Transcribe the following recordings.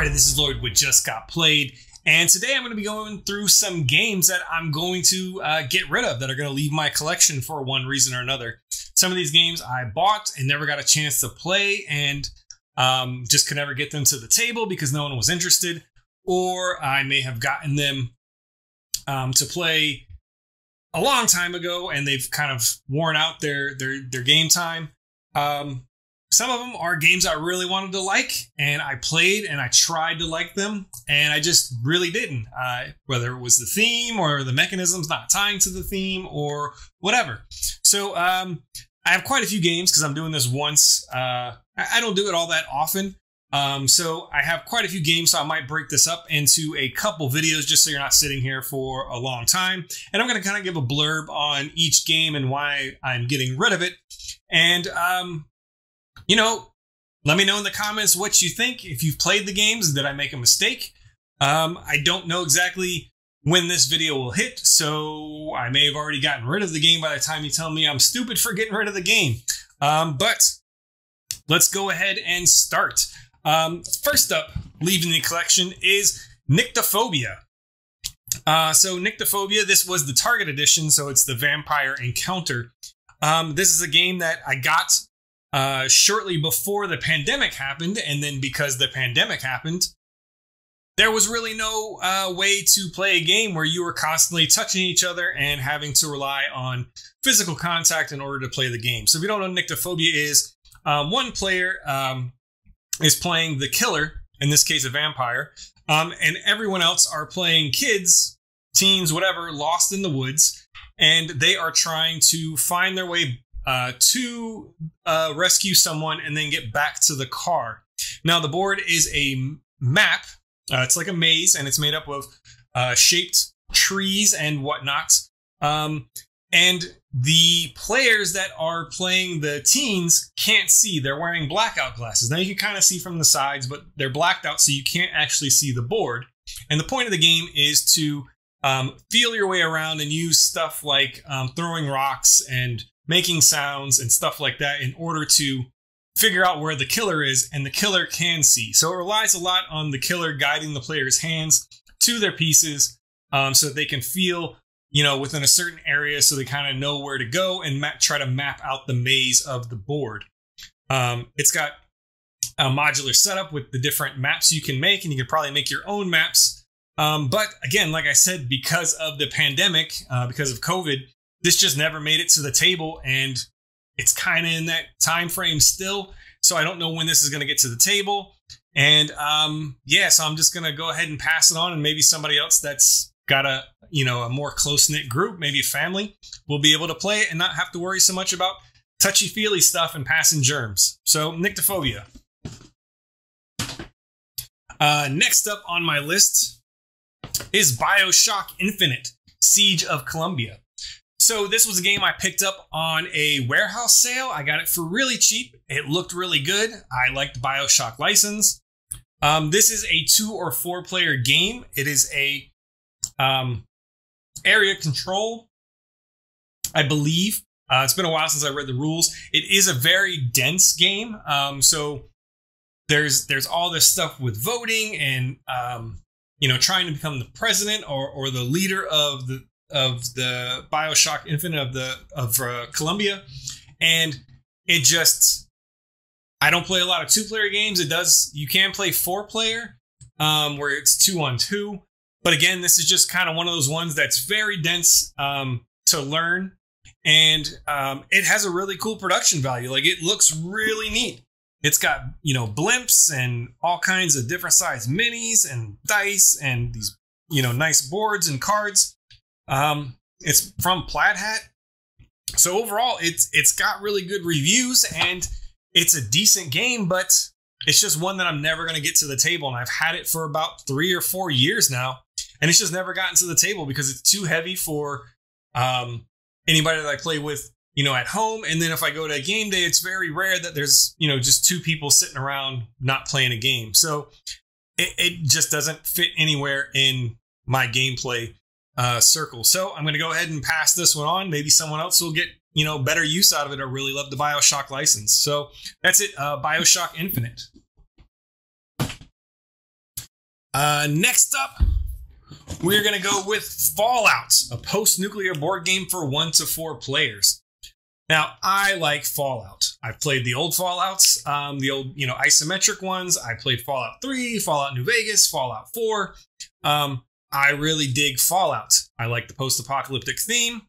everybody, this is Lloyd with Just Got Played, and today I'm going to be going through some games that I'm going to uh, get rid of that are going to leave my collection for one reason or another. Some of these games I bought and never got a chance to play, and um, just could never get them to the table because no one was interested, or I may have gotten them um, to play a long time ago and they've kind of worn out their their their game time. Um, some of them are games I really wanted to like, and I played and I tried to like them, and I just really didn't. Uh, whether it was the theme or the mechanisms not tying to the theme or whatever. So um, I have quite a few games because I'm doing this once. Uh, I don't do it all that often. Um, so I have quite a few games, so I might break this up into a couple videos just so you're not sitting here for a long time. And I'm going to kind of give a blurb on each game and why I'm getting rid of it. And um, you know, let me know in the comments what you think. If you've played the games, did I make a mistake? Um, I don't know exactly when this video will hit, so I may have already gotten rid of the game by the time you tell me I'm stupid for getting rid of the game. Um, but let's go ahead and start. Um, first up, leaving the collection is Nyctophobia. Uh, so Nyctophobia, this was the Target edition, so it's the Vampire Encounter. Um, this is a game that I got uh, shortly before the pandemic happened, and then because the pandemic happened, there was really no uh, way to play a game where you were constantly touching each other and having to rely on physical contact in order to play the game. So if you don't know what Nyctophobia is, um, one player um, is playing the killer, in this case a vampire, um, and everyone else are playing kids, teens, whatever, lost in the woods, and they are trying to find their way uh, to uh, rescue someone and then get back to the car. Now, the board is a map. Uh, it's like a maze, and it's made up of uh, shaped trees and whatnot. Um, and the players that are playing the teens can't see. They're wearing blackout glasses. Now you can kind of see from the sides, but they're blacked out, so you can't actually see the board. And the point of the game is to um, feel your way around and use stuff like um, throwing rocks and making sounds and stuff like that in order to figure out where the killer is, and the killer can see. So it relies a lot on the killer guiding the player's hands to their pieces um, so that they can feel, you know, within a certain area so they kind of know where to go and try to map out the maze of the board. Um, it's got a modular setup with the different maps you can make, and you can probably make your own maps. Um, but again, like I said, because of the pandemic, uh, because of COVID, this just never made it to the table and it's kind of in that time frame still so i don't know when this is going to get to the table. And um yeah so i'm just going to go ahead and pass it on and maybe somebody else that's got a you know a more close-knit group maybe a family will be able to play it and not have to worry so much about touchy-feely stuff and passing germs. So nyctophobia. Uh next up on my list is bioshock infinite siege of columbia so this was a game I picked up on a warehouse sale. I got it for really cheap. It looked really good. I liked Bioshock license. Um, this is a two or four player game. It is a um, area control, I believe. Uh, it's been a while since I read the rules. It is a very dense game. Um, so there's there's all this stuff with voting and um, you know trying to become the president or or the leader of the of the Bioshock Infinite of the of uh, Columbia, and it just I don't play a lot of two player games. It does you can play four player, um, where it's two on two, but again, this is just kind of one of those ones that's very dense um, to learn, and um, it has a really cool production value. Like it looks really neat. It's got you know blimps and all kinds of different size minis and dice and these you know nice boards and cards um, it's from Plaid Hat. So overall, it's it's got really good reviews and it's a decent game, but it's just one that I'm never going to get to the table. And I've had it for about three or four years now, and it's just never gotten to the table because it's too heavy for um, anybody that I play with, you know, at home. And then if I go to a game day, it's very rare that there's you know just two people sitting around not playing a game. So it, it just doesn't fit anywhere in my gameplay uh, circle. So I'm going to go ahead and pass this one on. Maybe someone else will get you know better use out of it or really love the Bioshock license. So that's it. Uh, Bioshock Infinite. Uh, next up, we're going to go with Fallout, a post nuclear board game for one to four players. Now, I like Fallout. I've played the old Fallouts, um, the old, you know, isometric ones. I played Fallout 3, Fallout New Vegas, Fallout 4. Um, I really dig Fallout. I like the post apocalyptic theme.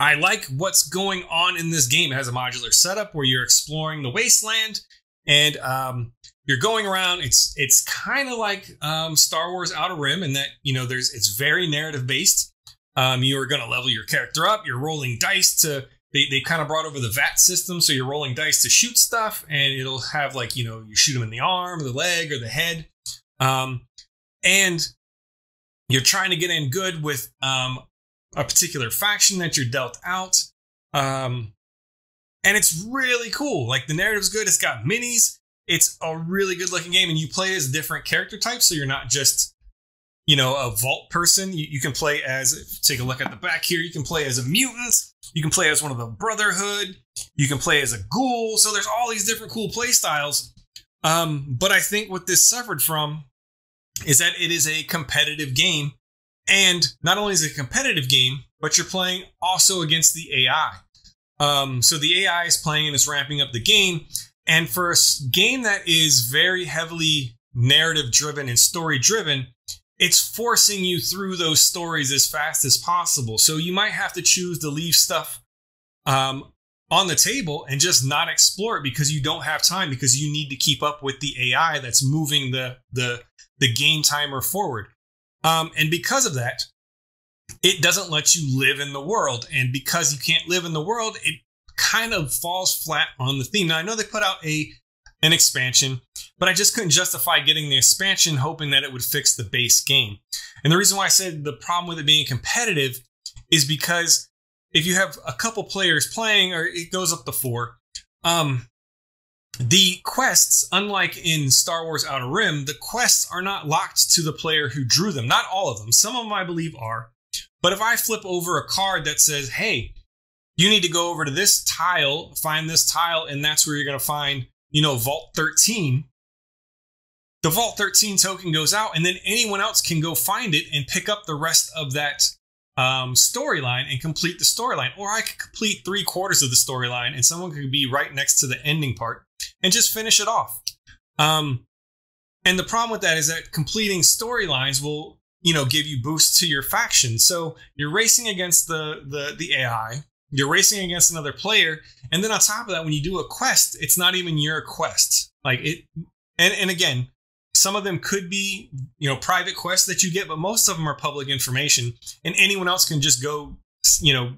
I like what's going on in this game. It has a modular setup where you're exploring the wasteland and um, you're going around. It's it's kind of like um, Star Wars Outer Rim in that you know there's it's very narrative based. Um, you are going to level your character up. You're rolling dice to. They, they kind of brought over the VAT system, so you're rolling dice to shoot stuff, and it'll have like you know you shoot them in the arm, or the leg, or the head, um, and you're trying to get in good with um, a particular faction that you're dealt out. Um, and it's really cool. Like the narrative's good. It's got minis. It's a really good looking game, and you play as different character types, so you're not just you know a vault person. You, you can play as. Take a look at the back here. You can play as a mutant. You can play as one of the Brotherhood. You can play as a ghoul. So there's all these different cool play styles. Um, but I think what this suffered from is that it is a competitive game. And not only is it a competitive game, but you're playing also against the AI. Um, so the AI is playing and it's ramping up the game. And for a game that is very heavily narrative driven and story driven, it's forcing you through those stories as fast as possible. So you might have to choose to leave stuff um, on the table and just not explore it because you don't have time because you need to keep up with the AI that's moving the the the game timer forward. Um, and because of that, it doesn't let you live in the world. And because you can't live in the world, it kind of falls flat on the theme. Now I know they put out a an expansion, but I just couldn't justify getting the expansion hoping that it would fix the base game. And the reason why I said the problem with it being competitive is because if you have a couple players playing, or it goes up to four, um, the quests, unlike in Star Wars Outer Rim, the quests are not locked to the player who drew them. Not all of them. Some of them, I believe, are. But if I flip over a card that says, hey, you need to go over to this tile, find this tile, and that's where you're going to find, you know, Vault 13. The Vault 13 token goes out, and then anyone else can go find it and pick up the rest of that um, storyline and complete the storyline. Or I could complete three quarters of the storyline, and someone could be right next to the ending part and just finish it off. Um, and the problem with that is that completing storylines will, you know, give you boosts to your faction. So you're racing against the the the AI, you're racing against another player, and then on top of that, when you do a quest, it's not even your quest. Like it, and and again, some of them could be, you know, private quests that you get, but most of them are public information, and anyone else can just go, you know,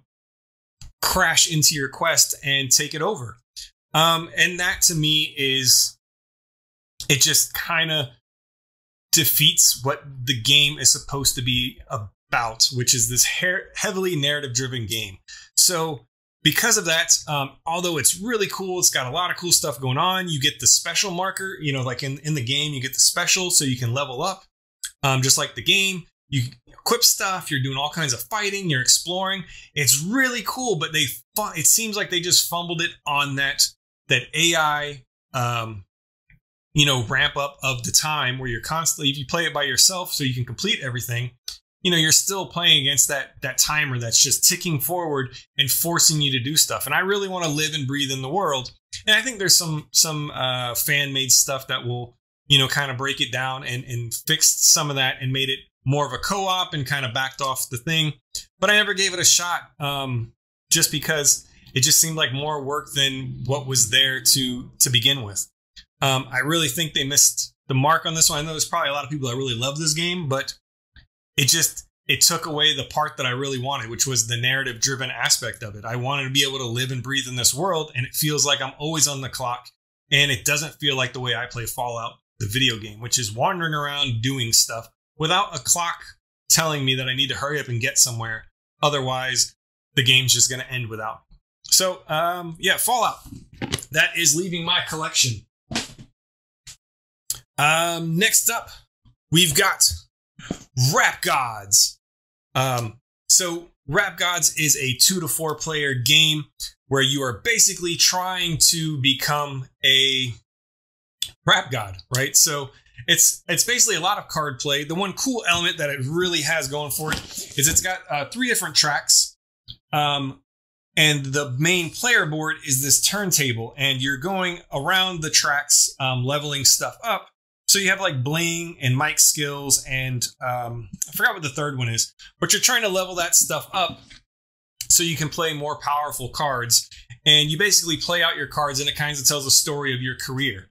crash into your quest and take it over. Um, and that to me is it just kind of defeats what the game is supposed to be about, which is this heavily narrative driven game. So because of that, um, although it's really cool, it's got a lot of cool stuff going on. You get the special marker, you know, like in, in the game, you get the special so you can level up, um, just like the game. You equip stuff, you're doing all kinds of fighting, you're exploring. It's really cool, but they it seems like they just fumbled it on that that AI, um, you know, ramp up of the time where you're constantly, if you play it by yourself so you can complete everything, you know, you're still playing against that that timer that's just ticking forward and forcing you to do stuff. And I really want to live and breathe in the world. And I think there's some some uh, fan made stuff that will, you know, kind of break it down and and fixed some of that and made it more of a co-op and kind of backed off the thing. But I never gave it a shot um, just because it just seemed like more work than what was there to to begin with. Um, I really think they missed the mark on this one. I know there's probably a lot of people that really love this game, but it just it took away the part that I really wanted, which was the narrative driven aspect of it. I wanted to be able to live and breathe in this world, and it feels like I'm always on the clock, and it doesn't feel like the way I play Fallout, the video game, which is wandering around doing stuff without a clock telling me that I need to hurry up and get somewhere. Otherwise, the game's just going to end without so, um, yeah, Fallout. That is leaving my collection. Um, next up, we've got Rap Godz. Um, so Rap Godz is a two to four player game where you are basically trying to become a rap god, right? So it's it's basically a lot of card play. The one cool element that it really has going for it is it's got uh, three different tracks. Um, and the main player board is this turntable, and you're going around the tracks, um, leveling stuff up. So you have like bling and mic skills, and um, I forgot what the third one is, but you're trying to level that stuff up so you can play more powerful cards. And you basically play out your cards, and it kind of tells a story of your career.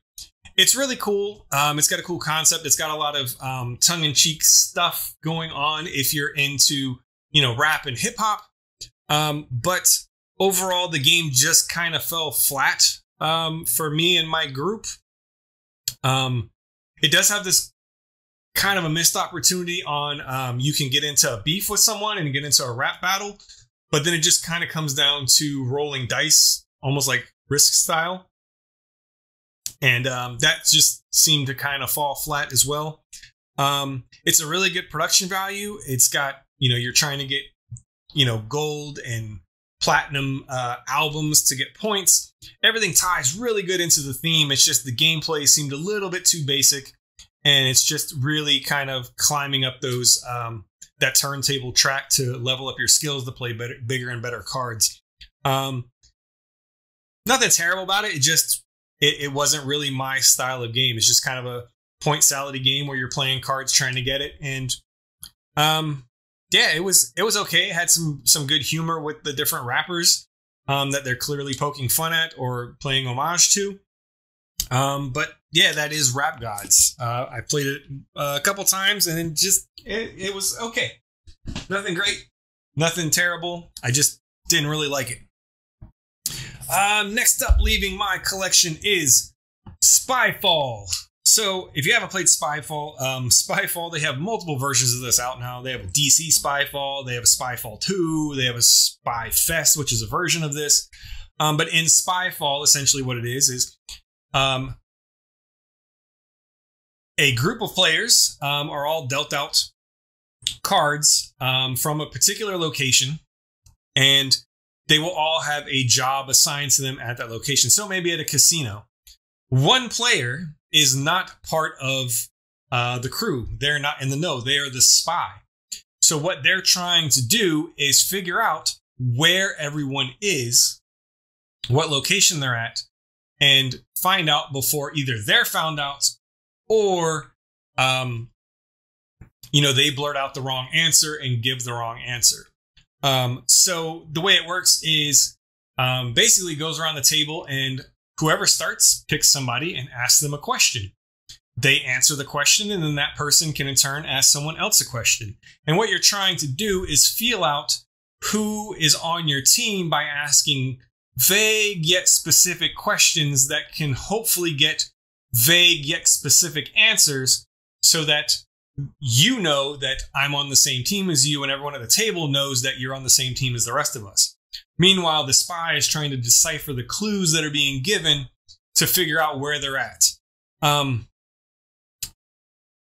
It's really cool. Um, it's got a cool concept. It's got a lot of um, tongue-in-cheek stuff going on if you're into, you know, rap and hip hop. Um, but overall, the game just kind of fell flat um, for me and my group. Um, it does have this kind of a missed opportunity on um, you can get into a beef with someone and get into a rap battle, but then it just kind of comes down to rolling dice, almost like risk style and um, that just seemed to kind of fall flat as well. Um, it's a really good production value. It's got you know you're trying to get you know gold and platinum uh, albums to get points. Everything ties really good into the theme. It's just the gameplay seemed a little bit too basic, and it's just really kind of climbing up those um, that turntable track to level up your skills to play better, bigger and better cards. Um, nothing terrible about it. It just it, it wasn't really my style of game. It's just kind of a point salady game where you're playing cards trying to get it. And um, yeah, it was it was okay. It had some some good humor with the different rappers um, that they're clearly poking fun at or playing homage to. Um, but yeah, that is Rap Godz. Uh, I played it a couple times and just it, it was okay. Nothing great, nothing terrible. I just didn't really like it. Um, next up, leaving my collection is Spyfall. So, if you haven't played Spyfall, um, Spyfall, they have multiple versions of this out now. They have a DC Spyfall, they have a Spyfall 2, they have a Spyfest, which is a version of this. Um, but in Spyfall, essentially what it is is um, a group of players um, are all dealt out cards um, from a particular location, and they will all have a job assigned to them at that location. So maybe at a casino. One player is not part of uh, the crew. They're not in the know. They are the spy. So what they're trying to do is figure out where everyone is, what location they're at, and find out before either they're found out or, um, you know, they blurt out the wrong answer and give the wrong answer. Um, so the way it works is um, basically goes around the table and whoever starts picks somebody and asks them a question. They answer the question, and then that person can in turn ask someone else a question. And what you're trying to do is feel out who is on your team by asking vague yet specific questions that can hopefully get vague yet specific answers so that you know that I'm on the same team as you, and everyone at the table knows that you're on the same team as the rest of us. Meanwhile, the spy is trying to decipher the clues that are being given to figure out where they're at. Um,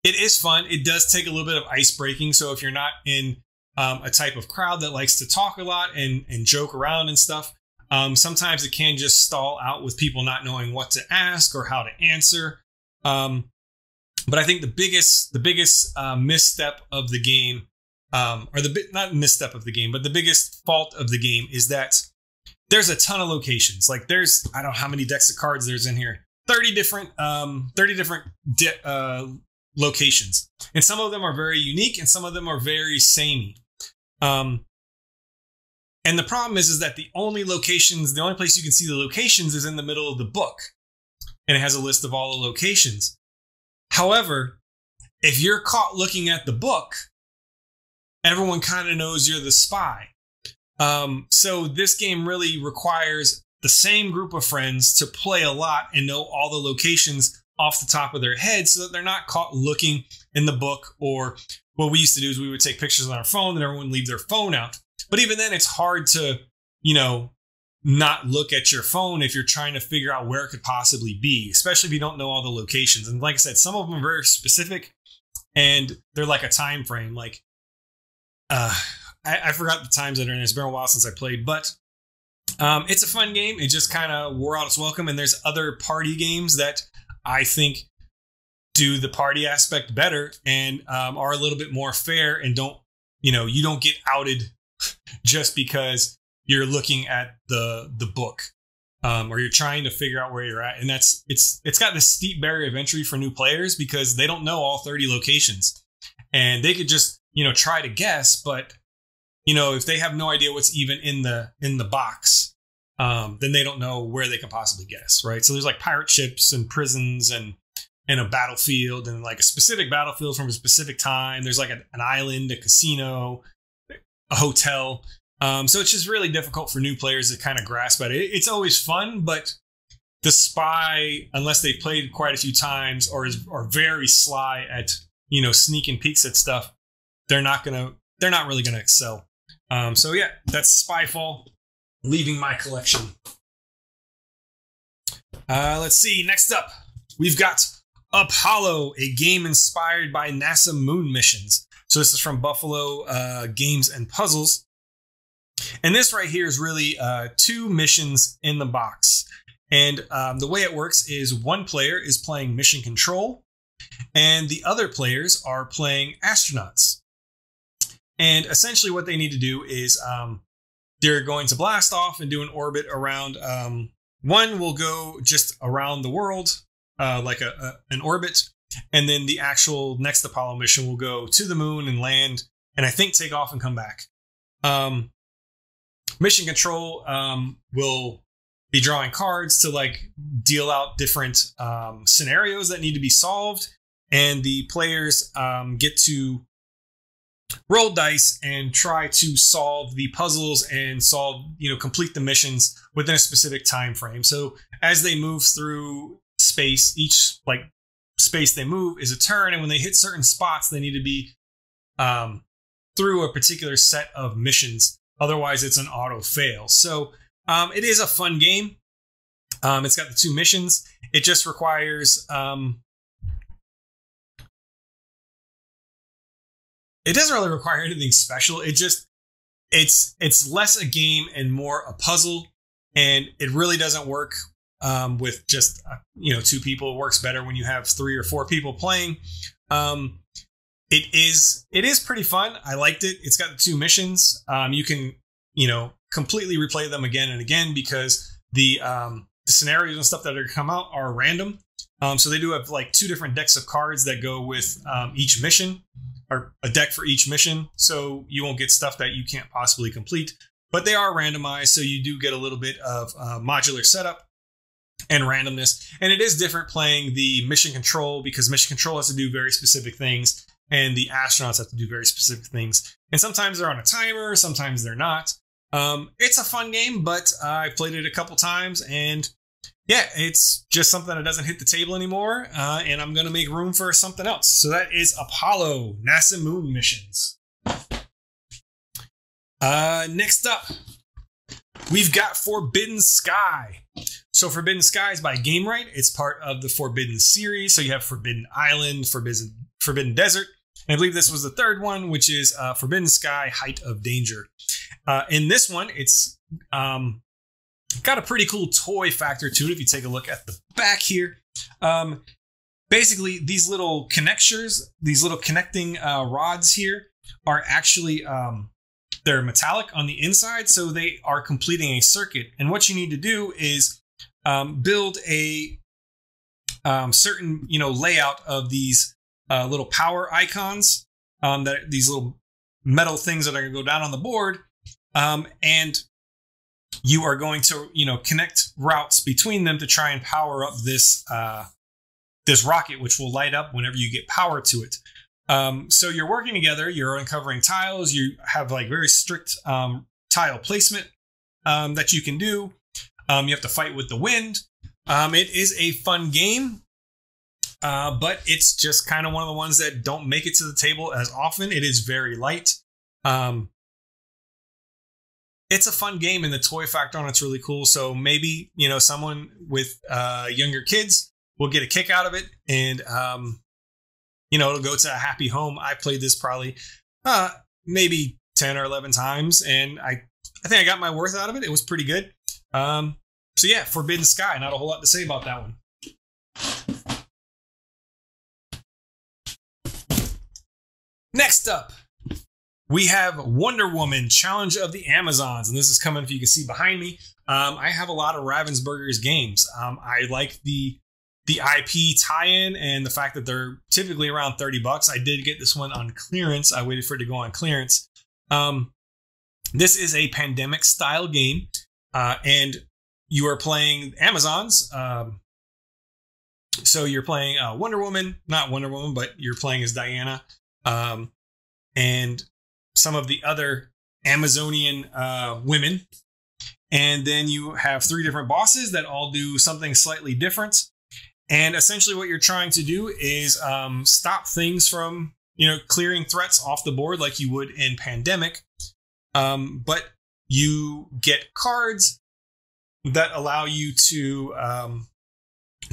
it is fun. It does take a little bit of ice breaking. So if you're not in um, a type of crowd that likes to talk a lot and, and joke around and stuff, um, sometimes it can just stall out with people not knowing what to ask or how to answer. Um, but I think the biggest the biggest uh, misstep of the game, um, or the bit not misstep of the game, but the biggest fault of the game is that there's a ton of locations. Like there's I don't know how many decks of cards there's in here. Thirty different um, thirty different di- uh, locations, and some of them are very unique, and some of them are very samey. Um, and the problem is, is that the only locations, the only place you can see the locations is in the middle of the book, and it has a list of all the locations. However, if you're caught looking at the book, everyone kind of knows you're the spy. Um, so this game really requires the same group of friends to play a lot and know all the locations off the top of their head so that they're not caught looking in the book or what we used to do is we would take pictures on our phone and everyone leave their phone out. But even then it's hard to, you know, not look at your phone if you're trying to figure out where it could possibly be, especially if you don't know all the locations. And like I said, some of them are very specific and they're like a time frame. Like, uh, I, I forgot the times that are in. It's been a while since I played, but um, it's a fun game. It just kind of wore out its welcome. And there's other party games that I think do the party aspect better and um, are a little bit more fair and don't you know you don't get outed just because you're looking at the the book um, or you're trying to figure out where you're at and that's it's it's got this steep barrier of entry for new players because they don't know all 30 locations and they could just you know try to guess but you know if they have no idea what's even in the in the box um, then they don't know where they can possibly guess right? So there's like pirate ships and prisons and and a battlefield and like a specific battlefield from a specific time. There's like a, an island a casino a hotel. Um, so it's just really difficult for new players to kind of grasp at it. It's always fun, but the spy, unless they've played quite a few times or is are very sly at you know sneaking peeks at stuff, they're not gonna they're not really gonna excel. Um, so yeah, that's Spyfall, leaving my collection. Uh, let's see. Next up, we've got Apollo, a game inspired by NASA moon missions. So this is from Buffalo uh, Games and Puzzles. And this right here is really uh, two missions in the box. And um, the way it works is one player is playing mission control, and the other players are playing astronauts. And essentially, what they need to do is um, they're going to blast off and do an orbit around. Um, one will go just around the world, uh, like a, a, an orbit, and then the actual next Apollo mission will go to the moon and land, and I think take off and come back. Um, mission control um, will be drawing cards to like deal out different um, scenarios that need to be solved and the players um, get to roll dice and try to solve the puzzles and solve you know complete the missions within a specific time frame so as they move through space each like space they move is a turn and when they hit certain spots they need to be um, through a particular set of missions Otherwise, it's an auto fail. So um, it is a fun game. Um, it's got the two missions. It just requires. Um, it doesn't really require anything special. It just it's it's less a game and more a puzzle, and it really doesn't work um, with just uh, you know two people. It works better when you have three or four people playing. Um, it is it is pretty fun. I liked it. It's got the two missions. Um, you can you know completely replay them again and again because the um, the scenarios and stuff that are come out are random. Um, so they do have like two different decks of cards that go with um, each mission, or a deck for each mission. So you won't get stuff that you can't possibly complete. But they are randomized, so you do get a little bit of uh, modular setup and randomness. And it is different playing the mission control because mission control has to do very specific things and the astronauts have to do very specific things. And sometimes they're on a timer, sometimes they're not. Um, it's a fun game, but uh, I played it a couple times, and yeah, it's just something that doesn't hit the table anymore. Uh, and I'm gonna make room for something else. So that is Apollo NASA Moon missions. Uh, next up, we've got Forbidden Sky. So Forbidden Sky is by Gamewright. It's part of the Forbidden series. So you have Forbidden Island, Forbidden Forbidden Desert, and I believe this was the third one, which is uh, Forbidden Sky Height of Danger. Uh, in this one, it's um, got a pretty cool toy factor to it. If you take a look at the back here, um, basically these little connectors, these little connecting uh, rods here, are actually um, they're metallic on the inside, so they are completing a circuit. And what you need to do is um, build a um, certain you know layout of these uh, little power icons um, that these little metal things that are going to go down on the board, um, and you are going to you know connect routes between them to try and power up this uh, this rocket, which will light up whenever you get power to it. Um, so you're working together. You're uncovering tiles. You have like very strict um, tile placement um, that you can do. Um, you have to fight with the wind. Um, it is a fun game. Uh, but it's just kind of one of the ones that don't make it to the table as often. It is very light. Um, it's a fun game, and the toy factor on it's really cool. So maybe you know someone with uh, younger kids will get a kick out of it, and um, you know it'll go to a happy home. I played this probably uh, maybe ten or eleven times, and I I think I got my worth out of it. It was pretty good. Um, so yeah, Forbidden Sky. Not a whole lot to say about that one. Next up, we have Wonder Woman Challenge of the Amazons. And this is coming, if you can see behind me. Um, I have a lot of Ravensburger's games. Um, I like the the IP tie-in and the fact that they're typically around 30 bucks. I did get this one on clearance. I waited for it to go on clearance. Um, this is a pandemic style game, uh, and you are playing Amazons. Um, so you're playing uh, Wonder Woman, not Wonder Woman, but you're playing as Diana, um, and some of the other Amazonian uh, women. And then you have three different bosses that all do something slightly different. And essentially, what you're trying to do is um, stop things from, you know, clearing threats off the board like you would in Pandemic. Um, but you get cards that allow you to um,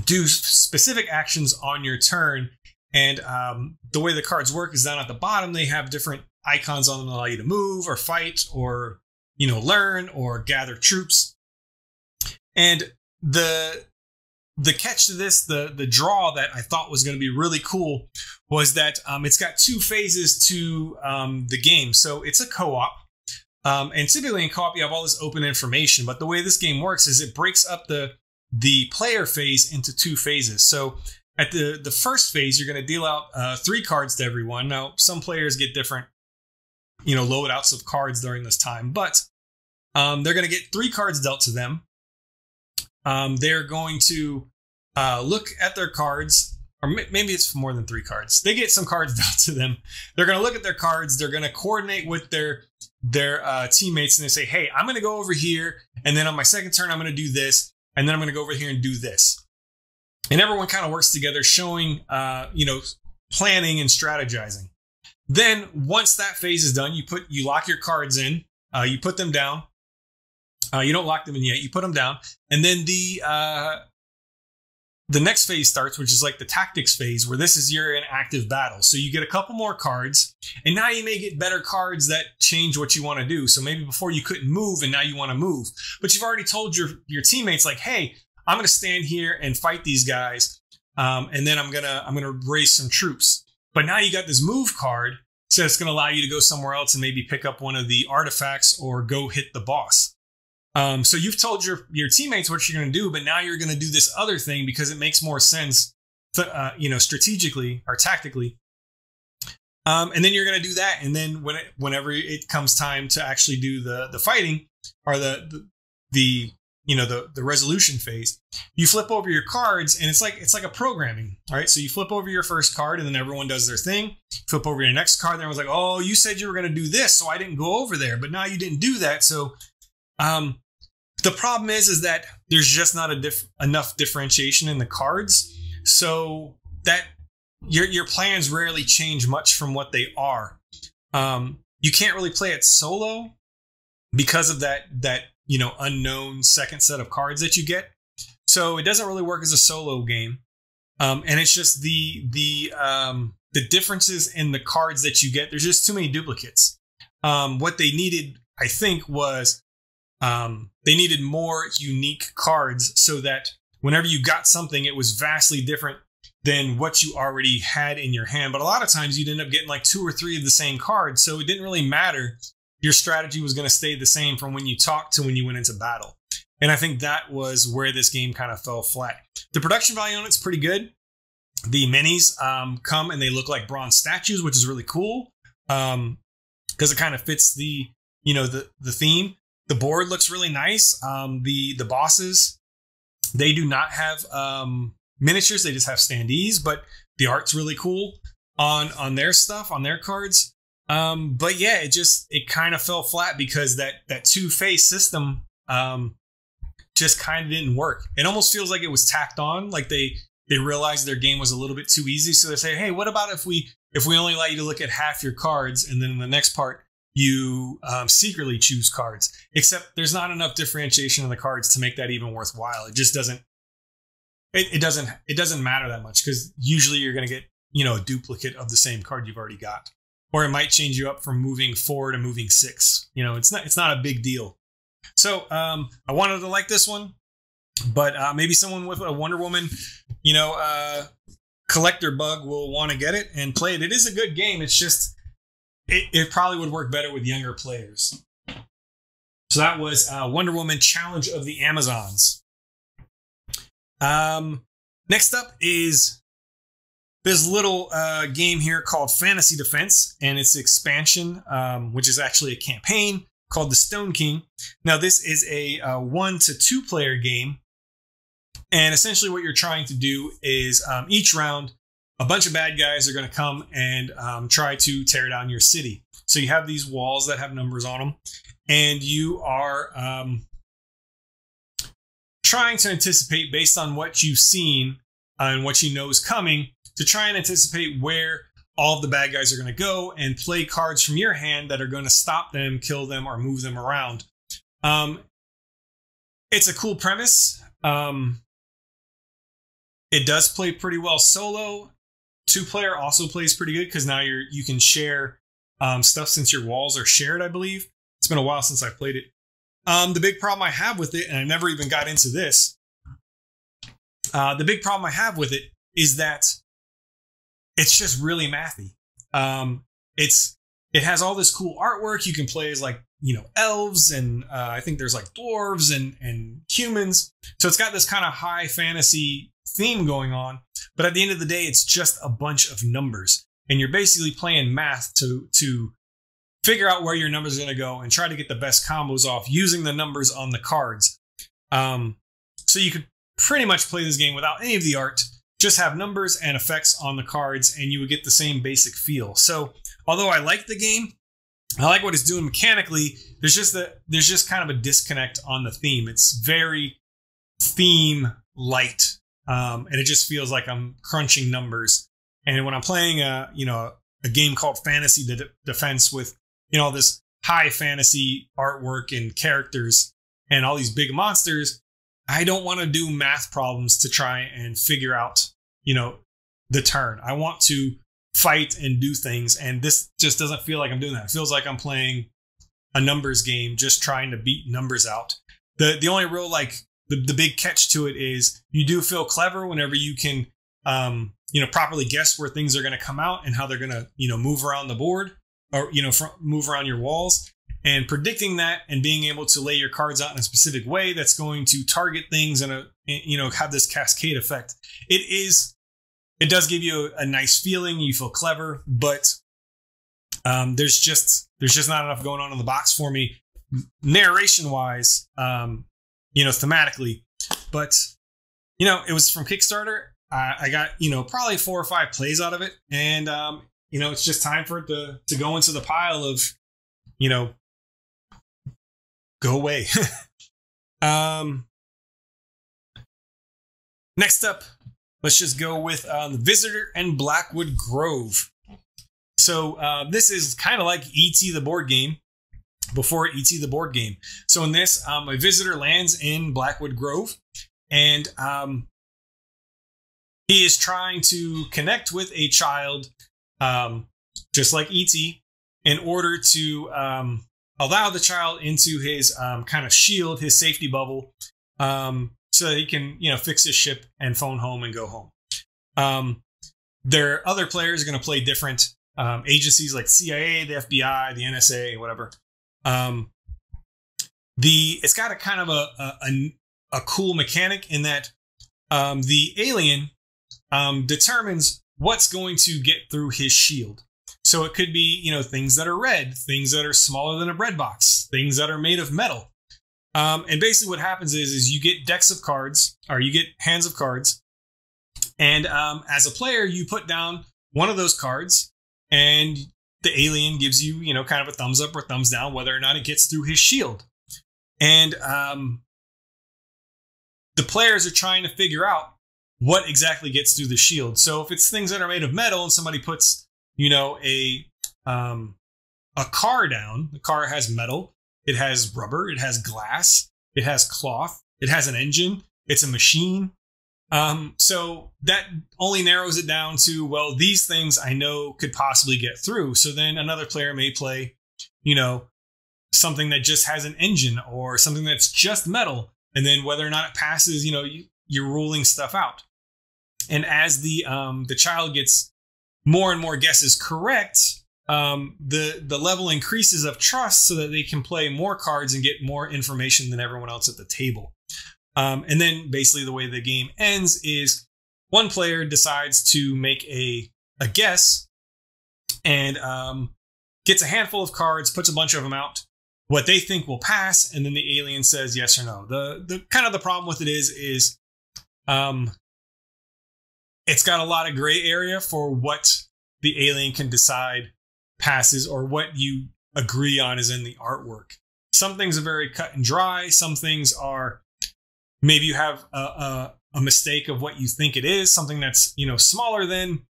do specific actions on your turn. And um, the way the cards work is down at the bottom, they have different icons on them allow you to move or fight or, you know, learn or gather troops. And the the catch to this, the the draw that I thought was going to be really cool was that um, it's got two phases to um, the game. So it's a co-op, um, and typically in co-op you have all this open information. But the way this game works is it breaks up the the player phase into two phases. So at the the first phase, you're going to deal out uh, three cards to everyone. Now some players get different, you know, loadouts of cards during this time, but um, they're going to get three cards dealt to them um, they're going to uh, look at their cards, or maybe it's more than three cards. They get some cards dealt to them. They're going to look at their cards. They're going to coordinate with their their uh, teammates, and they say, "Hey, I'm going to go over here, and then on my second turn, I'm going to do this, and then I'm going to go over here and do this." And everyone kind of works together, showing uh, you know planning and strategizing. Then once that phase is done, you put you lock your cards in, uh, you put them down, uh, you don't lock them in yet. You put them down, and then the uh, the next phase starts, which is like the tactics phase, where this is you're in active battle. So you get a couple more cards, and now you may get better cards that change what you want to do. So maybe before you couldn't move, and now you want to move, but you've already told your your teammates like, "Hey, I'm going to stand here and fight these guys, um, and then I'm gonna I'm gonna raise some troops." But now you got this move card, so it's going to allow you to go somewhere else and maybe pick up one of the artifacts or go hit the boss. Um, so you've told your your teammates what you're going to do, but now you're going to do this other thing because it makes more sense, to, uh, you know, strategically or tactically. Um, and then you're going to do that, and then when it, whenever it comes time to actually do the the fighting or the the, the you know the the resolution phase you flip over your cards and it's like it's like a programming all right? So you flip over your first card and then everyone does their thing. Flip over your next card and everyone's like oh you said you were going to do this so i didn't go over there but now you didn't do that. So um the problem is, is that there's just not a diff- enough differentiation in the cards, so that your your plans rarely change much from what they are. Um, you can't really play it solo because of that that you know unknown second set of cards that you get. So it doesn't really work as a solo game, um, and it's just the the um, the differences in the cards that you get. There's just too many duplicates. Um, what they needed, I think, was um, they needed more unique cards so that whenever you got something, it was vastly different than what you already had in your hand. But a lot of times you'd end up getting like two or three of the same cards. So it didn't really matter. Your strategy was going to stay the same from when you talked to when you went into battle. And I think that was where this game kind of fell flat. The production value on it's pretty good. The minis um, come and they look like bronze statues, which is really cool because um, it kind of fits the you know the the theme. The board looks really nice. Um, the the bosses, they do not have um, miniatures; they just have standees. But the art's really cool on on their stuff on their cards. Um, but yeah, it just it kind of fell flat because that that two phase system um, just kind of didn't work. It almost feels like it was tacked on, like they they realized their game was a little bit too easy, so they say, hey, what about if we if we only allow you to look at half your cards, and then in the next part you um, secretly choose cards. Except there's not enough differentiation in the cards to make that even worthwhile. It just doesn't. It, it doesn't. It doesn't matter that much because usually you're going to get you know a duplicate of the same card you've already got, or it might change you up from moving four to moving six. You know, it's not. It's not a big deal. So um, I wanted to like this one, but uh, maybe someone with a Wonder Woman, you know, uh, collector bug will want to get it and play it. It is a good game. It's just it, it probably would work better with younger players. So that was uh, Wonder Woman Challenge of the Amazons. Um, next up is this little uh, game here called Fantasy Defense, and its expansion, um, which is actually a campaign called the Stone King. Now, this is a uh, one to two player game, and essentially what you're trying to do is um, each round, a bunch of bad guys are going to come and um, try to tear down your city. So you have these walls that have numbers on them, and you are um, trying to anticipate based on what you've seen and what you know is coming to try and anticipate where all of the bad guys are going to go and play cards from your hand that are going to stop them, kill them, or move them around. Um, it's a cool premise. Um, it does play pretty well solo. Two player also plays pretty good because now you're you can share um, stuff since your walls are shared. I believe it's been a while since I played it. Um, the big problem I have with it, and I never even got into this. Uh, the big problem I have with it is that it's just really mathy. Um, it's it has all this cool artwork. You can play as like you know elves and uh, I think there's like dwarves and and humans. So it's got this kind of high fantasy theme going on. But at the end of the day, it's just a bunch of numbers, and you're basically playing math to to figure out where your numbers are going to go and try to get the best combos off using the numbers on the cards. Um, so you could pretty much play this game without any of the art just have numbers and effects on the cards and you would get the same basic feel. So, although I like the game, I like what it's doing mechanically, there's just the there's just kind of a disconnect on the theme. It's very theme light. Um, and it just feels like I'm crunching numbers. And when I'm playing a, you know, a game called Fantasy De- Defense with, you know, this high fantasy artwork and characters and all these big monsters, I don't want to do math problems to try and figure out, you know, the turn. I want to fight and do things. And this just doesn't feel like I'm doing that. It feels like I'm playing a numbers game, just trying to beat numbers out. The the only real like the, the big catch to it is you do feel clever whenever you can um, you know, properly guess where things are going to come out and how they're going to, you know, move around the board or, you know, fr- move around your walls and predicting that and being able to lay your cards out in a specific way that's going to target things and a you know have this cascade effect it is it does give you a, a nice feeling you feel clever but um, there's just there's just not enough going on in the box for me narration wise um, you know thematically but you know it was from kickstarter I, I got you know probably four or five plays out of it and um, you know it's just time for it to to go into the pile of you know go away. um, next up, let's just go with uh, the Visitor in Blackwood Grove. So uh, this is kind of like ET the board game before ET the board game. So in this, um, a visitor lands in Blackwood Grove, and um, he is trying to connect with a child, um, just like ET, in order to um, allow the child into his um, kind of shield, his safety bubble, um, so that he can, you know, fix his ship and phone home and go home. Um, their other players are going to play different um, agencies like CIA, the FBI, the NSA, whatever. Um, the it's got a kind of a a, a cool mechanic in that um, the alien determines what's going to get through his shield. So it could be, you know, things that are red, things that are smaller than a bread box, things that are made of metal. Um, and basically what happens is, is you get decks of cards or you get hands of cards. And um, as a player, you put down one of those cards and the alien gives you, you know, kind of a thumbs up or thumbs down, whether or not it gets through his shield. And um, the players are trying to figure out what exactly gets through the shield. So if it's things that are made of metal and somebody puts you know, a um, a car down. The car has metal, it has rubber, it has glass, it has cloth, it has an engine, it's a machine. Um, so that only narrows it down to well, these things I know could possibly get through. So then another player may play, you know, something that just has an engine or something that's just metal, and then whether or not it passes, you know, you, you're ruling stuff out. And as the um, the child gets more and more guesses correct, um, the the level increases of trust so that they can play more cards and get more information than everyone else at the table. Um, and then basically the way the game ends is one player decides to make a a guess and um, gets a handful of cards, puts a bunch of them out, what they think will pass, and then the alien says yes or no. The the kind of the problem with it is is um, it's got a lot of gray area for what the alien can decide passes or what you agree on is in the artwork. Some things are very cut and dry. Some things are maybe you have a, a, a mistake of what you think it is, something that's you know smaller than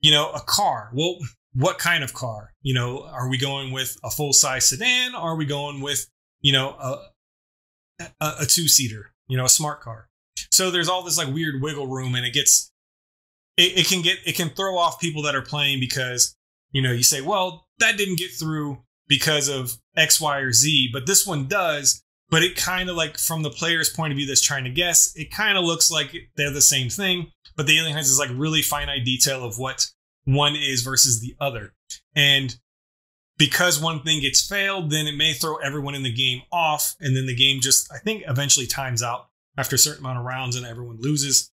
you know a car. Well, what kind of car? You know, are we going with a full size sedan? Are we going with you know a a, a two seater? You know, a smart car. So there's all this like weird wiggle room, and it gets it, it can get it can throw off people that are playing because you know you say, well, that didn't get through because of X, Y, or Z, but this one does. But it kind of like from the player's point of view that's trying to guess, it kind of looks like they're the same thing. But the alien has this like really finite detail of what one is versus the other. And because one thing gets failed, then it may throw everyone in the game off. And then the game just, I think, eventually times out after a certain amount of rounds and everyone loses.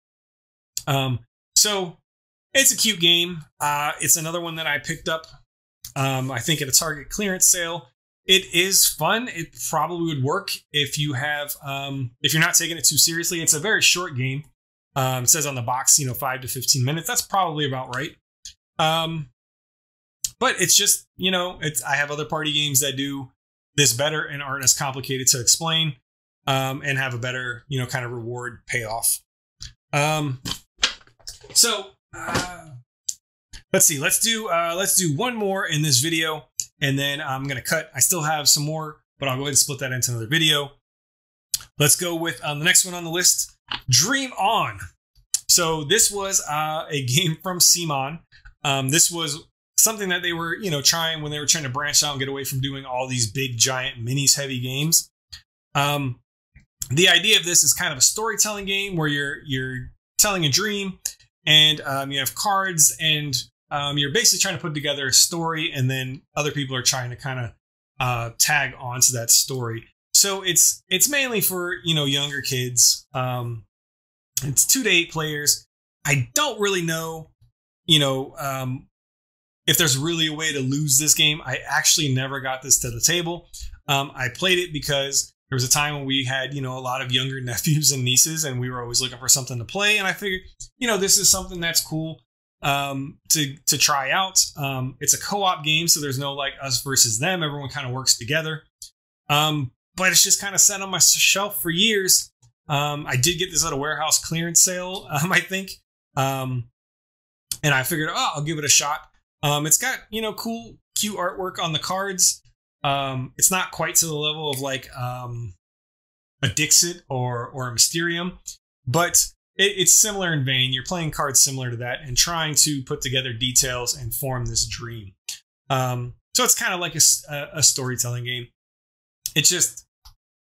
Um, so it's a cute game. Uh, it's another one that I picked up, um, I think, at a Target clearance sale. It is fun. It probably would work if you have, um, if you're not taking it too seriously. It's a very short game. Um, it says on the box, you know, five to 15 minutes. That's probably about right. Um, but it's just, you know, it's, I have other party games that do this better and aren't as complicated to explain um, and have a better, you know, kind of reward payoff. Um, so uh, let's see. Let's do uh, let's do one more in this video, and then I'm gonna cut. I still have some more, but I'll go ahead and split that into another video. Let's go with um, the next one on the list. Dream On. So this was uh, a game from CMON. Um, this was something that they were, you know, trying when they were trying to branch out and get away from doing all these big, giant, minis heavy games. Um, the idea of this is kind of a storytelling game where you're you're telling a dream and um, you have cards and um, you're basically trying to put together a story and then other people are trying to kind of uh, tag onto that story. So it's it's mainly for you know younger kids. Um, it's two to eight players. I don't really know you know um, if there's really a way to lose this game. I actually never got this to the table. Um, i played it because there was a time when we had, you know, a lot of younger nephews and nieces, and we were always looking for something to play. And I figured, you know, this is something that's cool um, to to try out. Um, it's a co-op game, so there's no like us versus them. Everyone kind of works together. Um, but it's just kind of sat on my shelf for years. Um, I did get this at a warehouse clearance sale, um, I think, um, and I figured, oh, I'll give it a shot. Um, it's got you know cool, cute artwork on the cards. Um, it's not quite to the level of like um, a Dixit or or a Mysterium, but it, it's similar in vein. You're playing cards similar to that and trying to put together details and form this dream. Um, so it's kind of like a, a storytelling game. It's just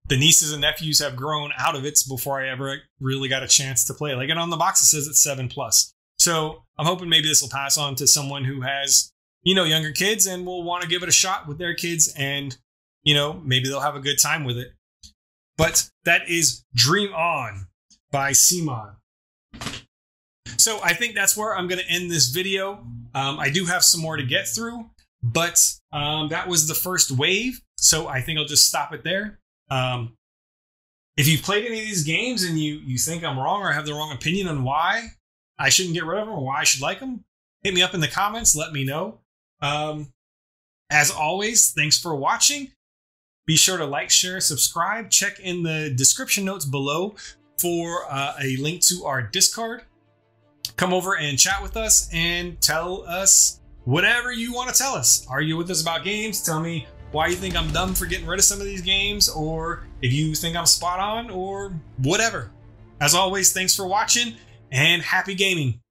the nieces and nephews have grown out of it before I ever really got a chance to play. Like, and on the box it says it's seven plus. So I'm hoping maybe this will pass on to someone who has you know, younger kids and will want to give it a shot with their kids and, you know, maybe they'll have a good time with it. But that is Dream On by CMON So I think that's where I'm going to end this video. Um, I do have some more to get through, but um, that was the first wave. So I think I'll just stop it there. Um, if you've played any of these games and you you think I'm wrong or have the wrong opinion on why I shouldn't get rid of them or why I should like them, hit me up in the comments. Let me know. Um, as always, thanks for watching. Be sure to like, share, subscribe. Check in the description notes below for uh, a link to our Discord. Come over and chat with us and tell us whatever you want to tell us. Are you with us about games. Tell me why you think I'm dumb for getting rid of some of these games, or if you think I'm spot on, or whatever. As always, thanks for watching and happy gaming.